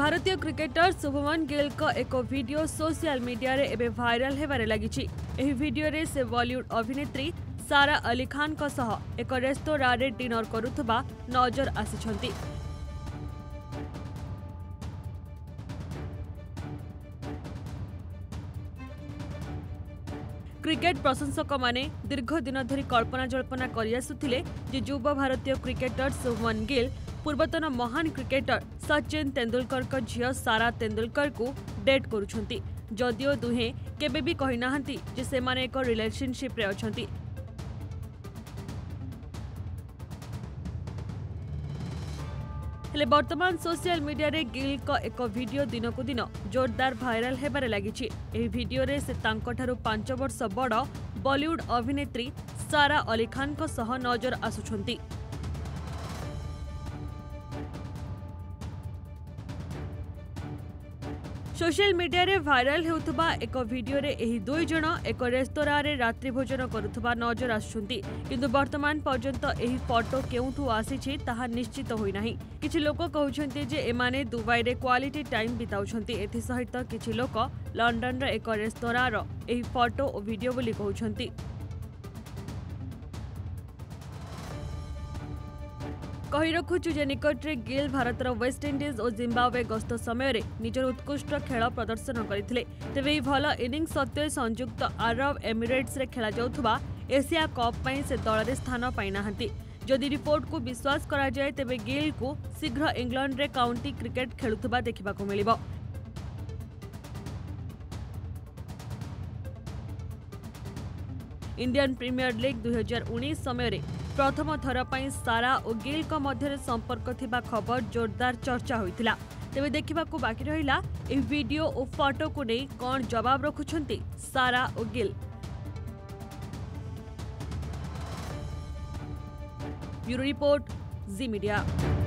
ଭାରତୀୟ କ୍ରିକେଟର ଶୁଭମନ ଗିଲ୍ଙ୍କ ଏକ video social ମିଡିଆରେ ଏବେ ଭାଇରାଲ ହେବାରେ ଲାଗିଛି ଏହି ଭିଡିଓରେ ସେ ବଲିଉଡ ଅଭିନେତ୍ରୀ ସାରା ଅଲି ଖାନ୍ଙ୍କ ସହ ଏକ ରେସ୍ତୋରାଁରେ ଡିନର କରୁଥିବା ନଜର ଆସିଛନ୍ତି କ୍ରିକେଟ ପ୍ରଶଂସକମାନେ ଦୀର୍ଘ ଦିନ ଧରି କଳ୍ପନା ଜଳ୍ପନା କରିଆସୁଥିଲେ ଯେ ଯୁବ ଭାରତୀୟ କ୍ରିକେଟର ଶୁଭମନ ଗିଲ୍ ପୂର୍ବତନ ମହାନ କ୍ରିକେଟର ସଚିନ ତେନ୍ଦୁଲକରଙ୍କ ଝିଅ ସାରା ତେନ୍ଦୁଲକରଙ୍କୁ ଡେଟ୍ କରୁଛନ୍ତି ଯଦିଓ ଦୁହେଁ କେବେ ବି କହିନାହାନ୍ତି ଯେ ସେମାନେ ଏକ ରିଲେସନଶିପ୍ରେ ଅଛନ୍ତି ହେଲେ ବର୍ତ୍ତମାନ ସୋସିଆଲ ମିଡିଆରେ ଗିଲ୍ଙ୍କ ଏକ ଭିଡିଓ ଦିନକୁ ଦିନ ଜୋରଦାର ଭାଇରାଲ ହେବାରେ ଲାଗିଛି ଏହି ଭିଡିଓରେ ସେ ତାଙ୍କଠାରୁ ପାଞ୍ଚ ବର୍ଷ ବଡ଼ ବଲିଉଡ୍ ଅଭିନେତ୍ରୀ ସାରା ଅଲି ଖାନ୍ଙ୍କ ସହ ନଜର ଆସୁଛନ୍ତି সোশিয়াল মিডিয়ায় ভাইরাল হেউথিবা এক ভিডিওরে এই দুই জন এক রেস্তোরাঁরে রাত্রি ভোজন করুথবা নজর আসুচন্তি কিন্তু বর্তমান পর্যন্ত এই ফটো কেউঠু আসিছে তাহা নিশ্চিত হই নাহি কিছু লোক কহুচন্তি যে এমানে দুবাইরে কোয়ালিটি টাইম বিতাউচন্তি এথি সহিত কিছু লোক লন্ডনর এক রেস্তোরাঁর এই ফটো ও ভিডিও বলি কহুচন্তি कही निकट में गिल भारत वेस्टइंडिज और जिम्बावे गस्त समय निजर उत्कृष्ट खेल प्रदर्शन करते तेज भल इनिंग सत्वे संयुक्त आरब एमिरेट्स खेल जा एसिया कप से दल से स्थान पाई जदि रिपोर्ट को विश्वास कराए तेज गिल को शीघ्र इंग्लैंड रे काउंटी क्रिकेट खेलु देखा मिल इंडियन प्रीमियर लीग उन्नीस समय ପ୍ରଥମ ଥର ପାଇଁ ସାରା ଓ ଗିଲ୍ଙ୍କ ମଧ୍ୟରେ ସମ୍ପର୍କ ଥିବା ଖବର ଜୋରଦାର ଚର୍ଚ୍ଚା ହୋଇଥିଲା ତେବେ ଦେଖିବାକୁ ବାକି ରହିଲା ଏହି ଭିଡିଓ ଓ ଫଟୋକୁ ନେଇ କ'ଣ ଜବାବ ରଖୁଛନ୍ତି ସାରା ଓ Gill bureau report Zee media